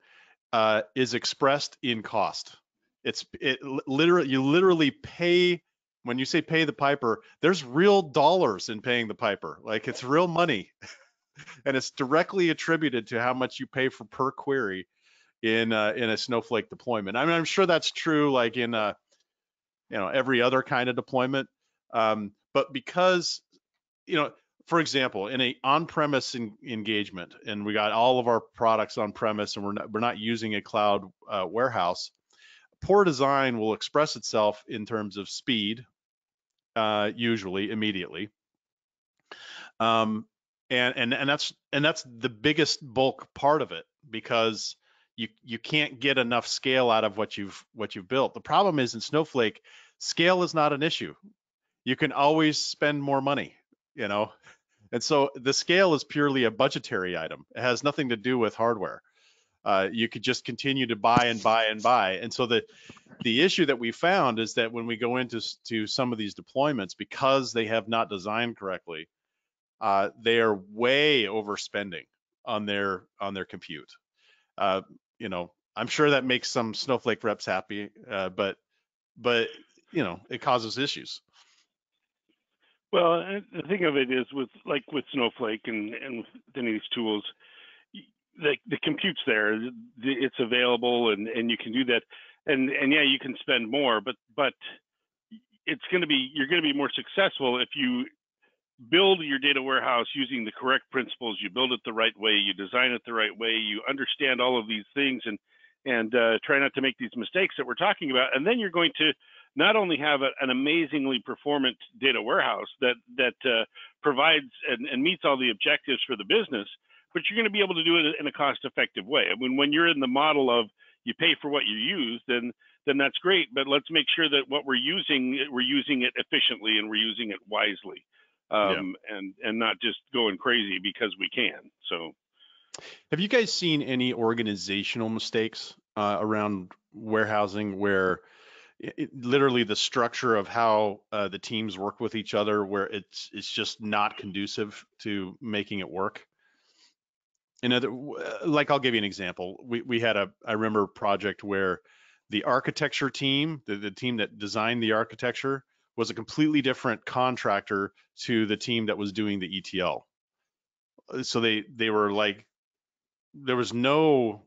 uh, is expressed in cost. It's it literally you literally pay when you say pay the piper. There's real dollars in paying the piper. Like it's real money, and it's directly attributed to how much you pay for per query in uh, in a Snowflake deployment. I mean, I'm sure that's true like in uh, you know every other kind of deployment, um, but because you know for example, in a on-premise en- engagement, and we got all of our products on-premise, and we're not we're not using a cloud uh, warehouse. Poor design will express itself in terms of speed, uh, usually immediately, um, and and and that's and that's the biggest bulk part of it because you you can't get enough scale out of what you've what you've built. The problem is in Snowflake, scale is not an issue. You can always spend more money, you know. And so the scale is purely a budgetary item. It has nothing to do with hardware. Uh, you could just continue to buy and buy and buy. And so the the issue that we found is that when we go into to some of these deployments, because they have not designed correctly, uh, they are way overspending on their on their compute. Uh, you know, I'm sure that makes some Snowflake reps happy, uh, but but you know, it causes issues. Well, the thing of it is with like with Snowflake and and with any of these tools, the the compute's there, the- it's available, and and you can do that, and and yeah, you can spend more, but but it's going to be you're going to be more successful if you build your data warehouse using the correct principles. You build it the right way, you design it the right way, you understand all of these things, and and uh, try not to make these mistakes that we're talking about, and then you're going to not only have a, an amazingly performant data warehouse that that uh, provides and, and meets all the objectives for the business, but you're going to be able to do it in a cost-effective way. I mean, when you're in the model of you pay for what you use, then then that's great. But let's make sure that what we're using, we're using it efficiently and we're using it wisely, um, and and not just going crazy because we can. So. Have you guys seen any organizational mistakes uh, around warehousing where it, it- literally the structure of how uh, the teams work with each other, where it's it's just not conducive to making it work? In other, uh, like I'll give you an example. We we had a I remember a project where the architecture team, the, the team that designed the architecture, was a completely different contractor to the team that was doing the ETL. Uh, So they they were like there was no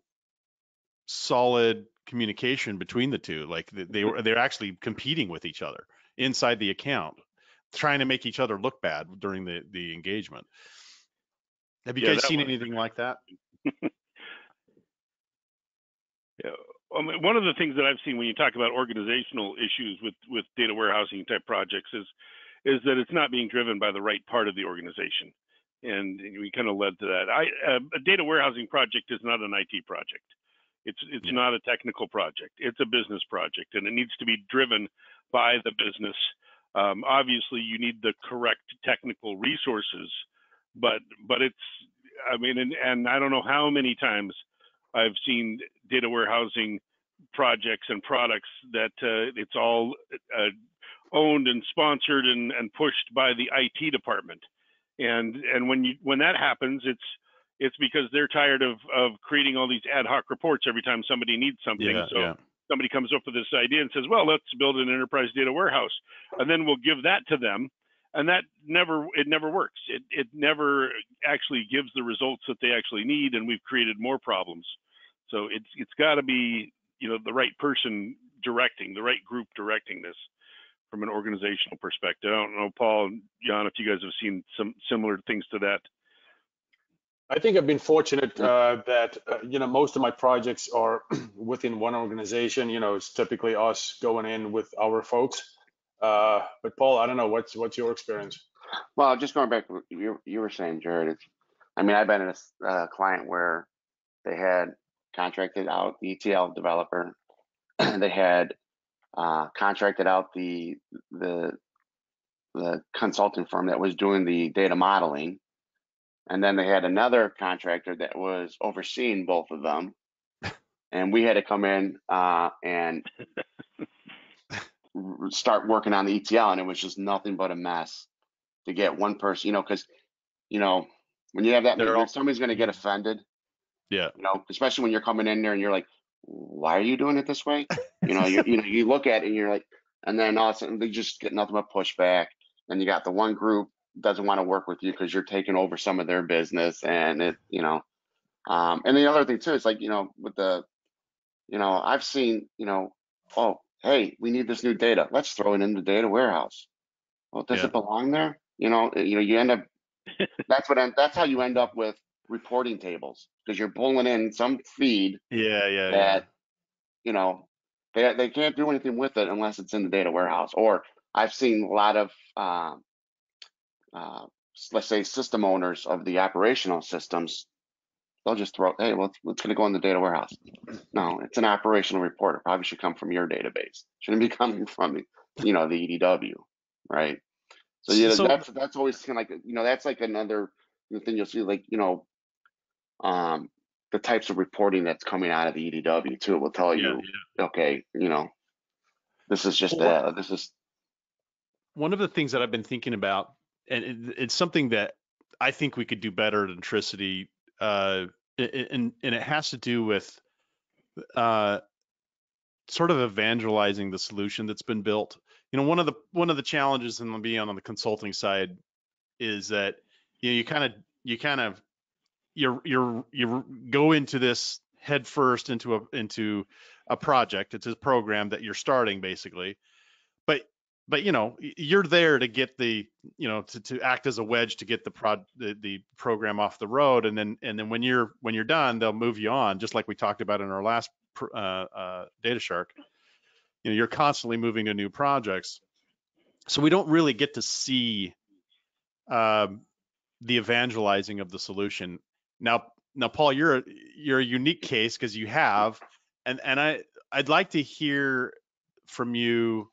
solid communication between the two. Like th- they were they're actually competing with each other inside the account, trying to make each other look bad during the the engagement. Have you Yeah, guys seen anything like that? Yeah. One of the things that I've seen when you talk about organizational issues with with data warehousing type projects is is that it's not being driven by the right part of the organization, and we kind of led to that. I uh, a data warehousing project is not an IT project. It's it's Yeah. not a technical project. It's a business project, and it needs to be driven by the business. Um, obviously, you need the correct technical resources, but but it's I mean, and, and I don't know how many times I've seen data warehousing projects and products that uh, it's all uh, owned and sponsored and, and pushed by the IT department. And and when you when that happens, it's it's because they're tired of of creating all these ad hoc reports every time somebody needs something. Yeah, so yeah. somebody comes up with this idea and says, "Well, let's build an enterprise data warehouse," and then we'll give that to them, and that never it never works. It it never actually gives the results that they actually need, and we've created more problems. So it's it's got to be you know the right person directing, the right group directing this from an organizational perspective. I don't know, Paul and Jan, if you guys have seen some similar things to that. I think I've been fortunate uh, that uh, you know most of my projects are within one organization. You know, it's typically us going in with our folks. Uh, but Paul, I don't know what's what's your experience. Well, just going back to what you, you were saying, Jared, it's, I mean, I've been in a uh, client where they had contracted out the ETL developer. And they had uh, contracted out the, the, the consulting firm that was doing the data modeling. And then they had another contractor that was overseeing both of them. And we had to come in uh, and start working on the ETL, and it was just nothing but a mess to get one person, you know, because you know when you have that, They're all- somebody's going to get offended, Yeah. you know, especially when you're coming in there and you're like, why are you doing it this way? You know, you you know, you look at it and you're like, and then all of a sudden they just get nothing but pushback. And you got the one group doesn't want to work with you because you're taking over some of their business, and it, you know, um, and the other thing too is like, you know, with the, you know, I've seen, you know, oh, hey, we need this new data. Let's throw it in the data warehouse. Well, does Yeah. it belong there? You know, you know, you end up. that's what. That's how you end up with reporting tables because you're pulling in some feed Yeah, yeah, yeah. that, you know, they they can't do anything with it unless it's in the data warehouse. Or I've seen a lot of, um, uh, let's say, system owners of the operational systems. They'll just throw, hey, well, it's, it's going to go in the data warehouse. No, it's an operational report. It probably should come from your database. Shouldn't be coming from, the, you know, the EDW, right? So yeah, So- that's that's always kind of like you know that's like another thing you'll see like you know, um, the types of reporting that's coming out of the EDW too. It will tell Yeah, you, okay, you know, this is just Well, uh, this is one of the things that I've been thinking about, and it, it's something that I think we could do better at Intricity, uh, and and it has to do with uh, sort of evangelizing the solution that's been built. You know, one of the one of the challenges in being on the consulting side is that you know you kind of you kind of you're you're you go into this head first into a into a project. It's a program that you're starting basically, but you know you're there to get the you know to, to act as a wedge to get the prod the, the program off the road and then and then when you're when you're done they'll move you on just like we talked about in our last uh, uh, data shark. You know you're constantly moving to new projects. So we don't really get to see um, the evangelizing of the solution. Now now paul you're a, you're a unique case because you have and and i i'd like to hear from you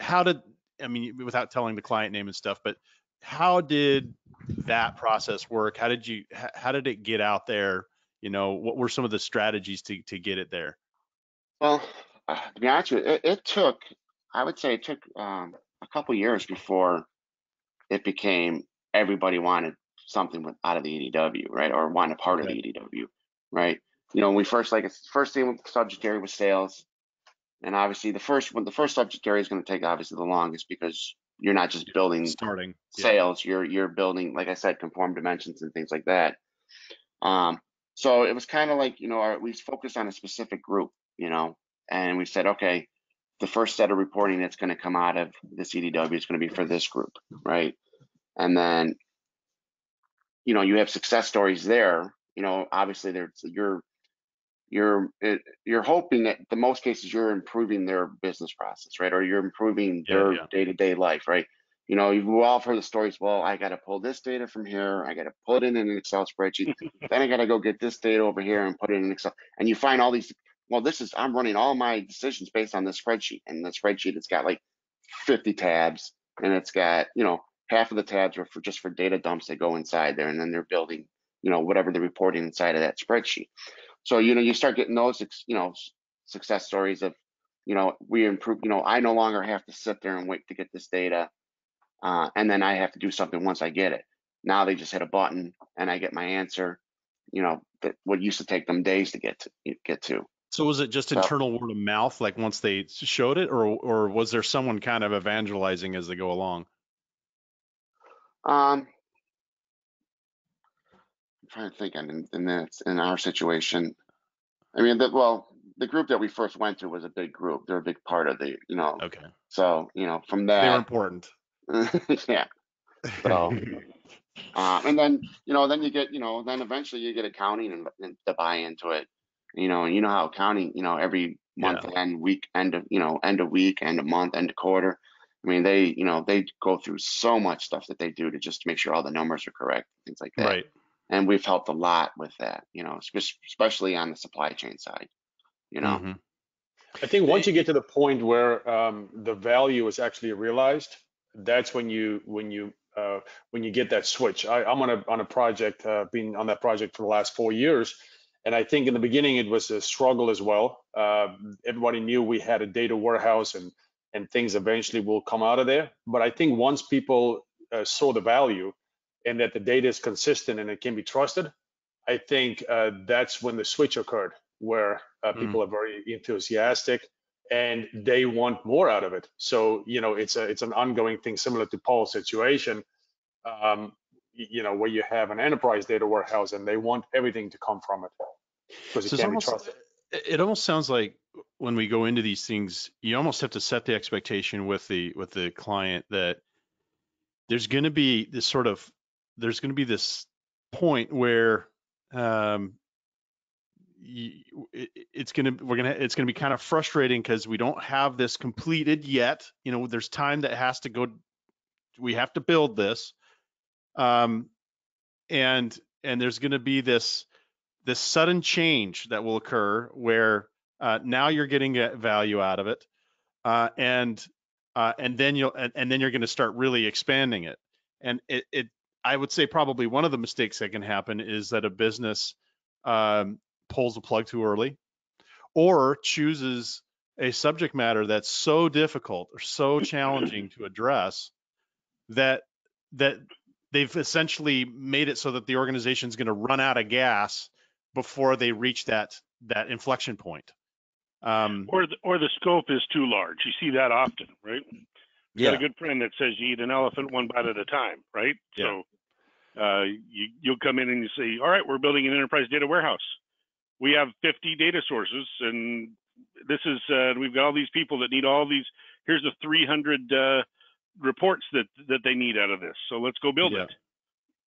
how did i mean without telling the client name and stuff but how did that process work? How did you how did it get out there? You know what were some of the strategies to to get it there? Well, uh, to be honest with you, it, it took, I would say it took um, a couple years before it became everybody wanted something with, out of the EDW, right? Or wanted part of the EDW, right? You know, when we first like first thing with the subject area was sales, and obviously the first one, the first subject area is going to take obviously the longest because you're not just building starting yeah. sales, you're you're building, like I said, conform dimensions and things like that. Um, so it was kind of like you know, our, we focused on a specific group, you know, and we said, okay, the first set of reporting that's going to come out of the EDW is going to be for this group, right? And then, you know, you have success stories there. You know, obviously, there's you're you're it, you're hoping that the most cases you're improving their business process, right? Or you're improving Yeah, their yeah. day-to-day life, right? You know, you've all heard the stories. Well, I got to pull this data from here. I got to put it in an Excel spreadsheet. then I got to go get this data over here and put it in Excel. And you find all these. Well, this is I'm running all my decisions based on this spreadsheet, and the spreadsheet it's got like 50 tabs, and it's got you know half of the tabs are for just for data dumps that go inside there, and then they're building you know whatever they're reporting inside of that spreadsheet. So you know you start getting those you know success stories of you know we improve. You know I no longer have to sit there and wait to get this data, uh, and then I have to do something once I get it. Now they just hit a button and I get my answer. You know that what used to take them days to get to get to. So was it just So- internal word of mouth, like once they showed it, or or was there someone kind of evangelizing as they go along? Um, trying to think. I mean, in this in our situation, I mean, the, well, the group that we first went to was a big group. They're a big part of the, you know. Okay, So you know, from that, they're important. yeah. So, um, and then you know, then you get, you know, then eventually you get accounting and, and to buy into it. You know, and you know how accounting, you know, every month end, week, end of, you know, end of week, end of month, end of quarter. I mean, they, you know, they go through so much stuff that they do to just make sure all the numbers are correct, things like that. right. And we've helped a lot with that, you know, especially on the supply chain side. You know, Mhm. I think once you get to the point where um, the value is actually realized, that's when you when you uh, when you get that switch. I, I'm on a on a project, uh, been on that project for the last four years, and I think in the beginning it was a struggle as well. Uh, everybody knew we had a data warehouse and and things eventually will come out of there. But I think once people uh, saw the value and that the data is consistent and it can be trusted, I think uh, that's when the switch occurred, where uh, Mm. people are very enthusiastic and they want more out of it. So you know, it's a it's an ongoing thing, similar to Paul's situation. Um, you know, where you have an enterprise data warehouse and they want everything to come from it because So it can be almost, trusted. it it almost sounds like when we go into these things, you almost have to set the expectation with the with the client that there's going to be this sort of there's going to be this point where um, it's going to we're going to it's going to be kind of frustrating because we don't have this completed yet. You know, there's time that has to go. We have to build this, um, and and there's going to be this this sudden change that will occur where uh, now you're getting value out of it, uh, and uh, and then you'll and, and then you're going to start really expanding it. And it, it I would say probably one of the mistakes that can happen is that a business um, pulls the plug too early, or chooses a subject matter that's so difficult or so challenging to address that that they've essentially made it so that the organization is going to run out of gas before they reach that that inflection point. Um, Or the, or the scope is too large. You see that often, right? You got a good friend that says you eat an elephant one bite at a time, right? Yeah. So uh, you you'll come in and you say, all right, we're building an enterprise data warehouse. We have 50 data sources, and this is uh, we've got all these people that need all these. Here's the 300 uh, reports that that they need out of this. So let's go build Yeah. it.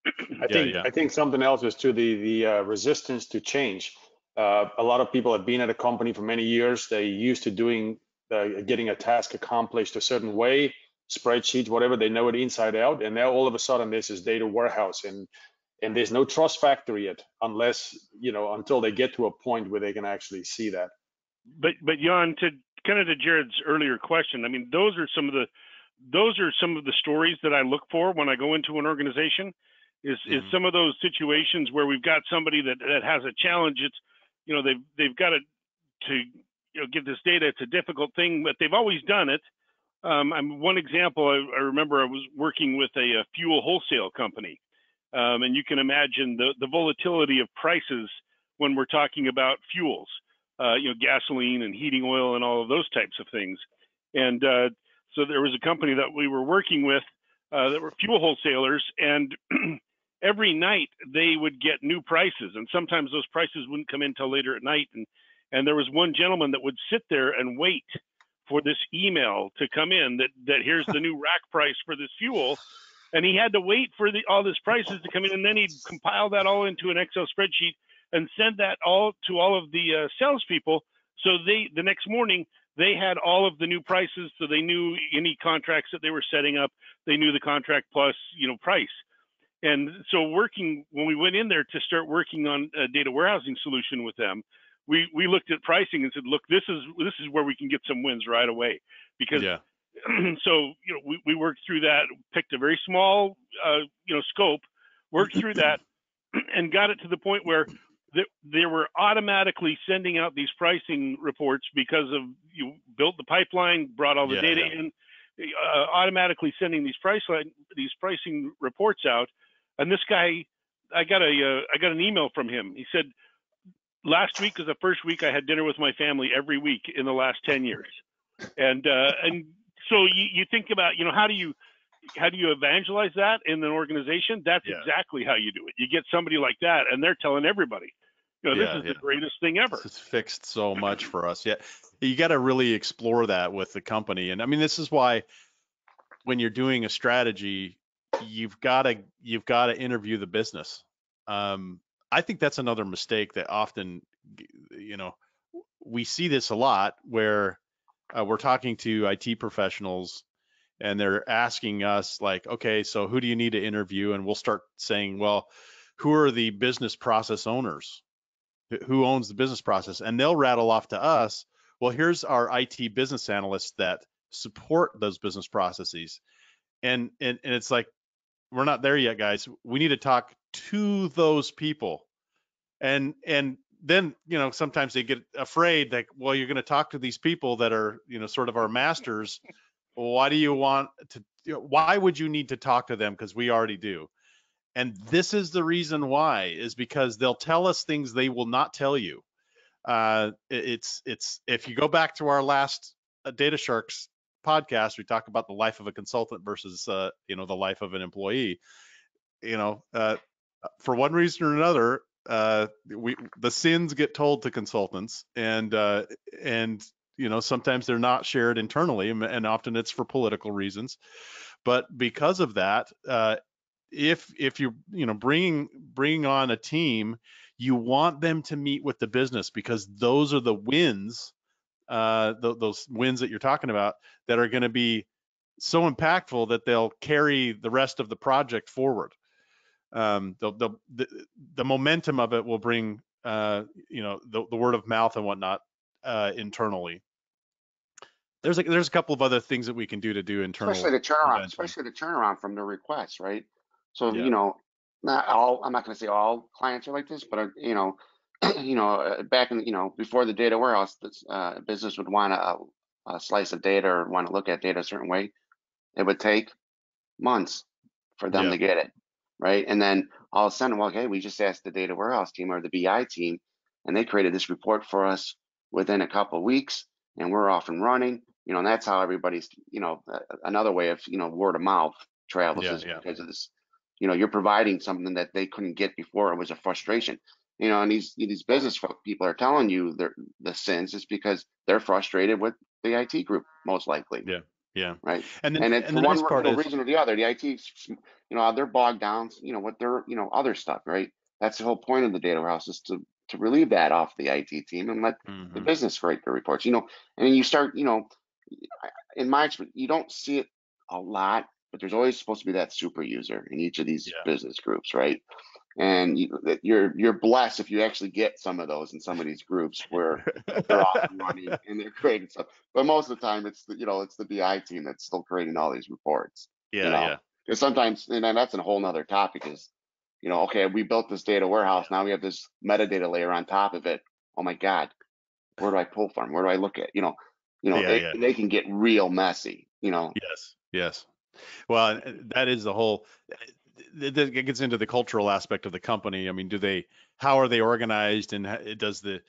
I think yeah. I think something else is to the the uh, resistance to change. Uh, a lot of people have been at a company for many years. They used to doing uh, getting a task accomplished a certain way, spreadsheets, whatever. They know it inside out, and now all of a sudden there's this data warehouse, and and there's no trust factor yet, unless you know until they get to a point where they can actually see that. But but Jan, to kind of to Jared's earlier question, I mean, those are some of the those are some of the stories that I look for when I go into an organization. Is is Mhm. some of those situations where we've got somebody that that has a challenge. It's you know they've they've got to to you know give this data. It's a difficult thing, but they've always done it. Um, I'm one example. I, I remember I was working with a, a fuel wholesale company, um, and you can imagine the the volatility of prices when we're talking about fuels uh, you know, gasoline and heating oil and all of those types of things. And uh, so there was a company that we were working with uh, that were fuel wholesalers, and every night they would get new prices, and sometimes those prices wouldn't come in till later at night. And and there was one gentleman that would sit there and wait for this email to come in that that here's the new rack price for this fuel. And he had to wait for the, all this prices to come in, and then he'd compile that all into an Excel spreadsheet and send that all to all of the uh, salespeople. So they the next morning they had all of the new prices, so they knew any contracts that they were setting up. They knew the contract plus you know price. And so working when we went in there to start working on a data warehousing solution with them, we we looked at pricing and said, look, this is this is where we can get some wins right away because yeah. so you know we, we worked through that picked a very small uh, you know scope worked through that and got it to the point where th- they were automatically sending out these pricing reports because of you built the pipeline brought all the Yeah, data yeah. in uh, automatically sending these price line, these pricing reports out and this guy i got a uh, i got an email from him he said last week was the first week i had dinner with my family every week in the last 10 years and uh, and so you, you think about you know how do you how do you evangelize that in an organization that's Yeah. exactly how you do it you get somebody like that and they're telling everybody you know Yeah, this is yeah. the greatest thing ever It's fixed so much for us. Yeah. You got to really explore that with the company. And I mean, this is why when you're doing a strategy, you've got to you've got to interview the business. Um, I think that's another mistake that often, you know, we see this a lot where uh, we're talking to IT professionals and they're asking us like, okay, so who do you need to interview? And we'll start saying, well, who are the business process owners? Who owns the business process? And they'll rattle off to us, well, here's our IT business analysts that support those business processes. And, and, and it's like, we're not there yet, guys. We need to talk to those people. And, and then, you know, sometimes they get afraid that, well, you're going to talk to these people that are, you know, sort of our masters. Why do you want to, why would you need to talk to them? Because we already do. And this is the reason why is because they'll tell us things they will not tell you. Uh, it- it's it's if you go back to our last uh, Data Sharks podcast, we talk about the life of a consultant versus uh, you know the life of an employee. You know, uh, for one reason or another, uh, we the sins get told to consultants, and uh, and you know sometimes they're not shared internally, and- often it's for political reasons. But because of that, uh, if if you're you know bringing bringing on a team you want them to meet with the business because those are the wins uh th- those wins that you're talking about that are going to be so impactful that they'll carry the rest of the project forward um the the the, the momentum of it will bring uh you know the, the word of mouth and whatnot uh internally there's a there's a couple of other things that we can do to do internal especially the turnaround, eventually. especially the turnaround from the request, right? So Yeah. you know, not all. I'm not going to say all clients are like this, but uh, you know, you know, uh, back in you know before the data warehouse, this uh, business would want a, a slice of data or want to look at data a certain way. It would take months for them Yeah. to get it, right? And then all of a sudden, well, okay, we just asked the data warehouse team or the BI team, and they created this report for us within a couple of weeks and we're off and running. You know, and that's how everybody's, you know, another way of, you know, word of mouth travels Yeah, is yeah. because of this. You know, you're providing something that they couldn't get before. It was a frustration. You know, and these these business folk people are telling you their the sins is because they're frustrated with the IT group, most likely. Yeah, yeah. Right. And then, And and, it's the one nice part know, is, reason or the other. The IT, you know, they're bogged down. You know, with their you know other stuff, right? That's the whole point of the data warehouse is to to relieve that off the IT team and let the Mhm. business write the reports. You know, and then you start, you know, in my experience, you don't see it a lot, but there's always supposed to be that super user in each of these Yeah. business groups, right? And you, you're you're blessed if you actually get some of those in some of these groups where they're off and running and they're creating stuff. But most of the time, it's the you know it's the BI team that's still creating all these reports. yeah, know, yeah. Because sometimes, and that's a whole nother topic is, you know, okay, we built this data warehouse. Now we have this metadata layer on top of it. Oh my God, where do I pull from? Where do I look at? You know, you know, Yeah, they, yeah. they can get real messy. You know, Yes, yes. Well, that is the whole, it it gets into the cultural aspect of the company. I mean, do they, how are they organized and does the,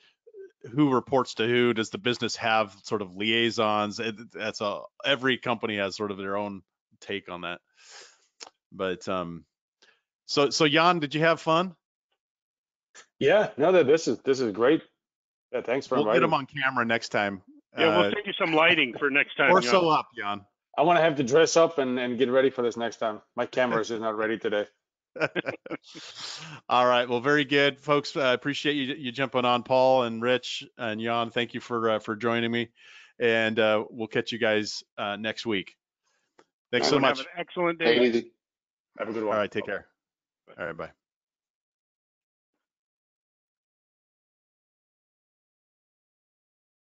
who reports to who? Does the business have sort of liaisons? It- That's a, every company has sort of their own take on that. But, um, so, so Jan, did you have fun? Yeah, no, that this is this is great. Yeah, thanks for We'll get them on camera next time. Yeah, Uh, we'll send you some lighting for next time. Or Jan. so up, Jan. I want to have to dress up and, and get ready for this next time. My camera is just not ready today. All right. Well, very good, folks. I appreciate you you jumping on, Paul and Rich and Jan. Thank you for uh, for joining me, and uh, we'll catch you guys uh, next week. Thanks so much. Have an excellent day. easy. Have a good one. All right. Take care. All right. Bye.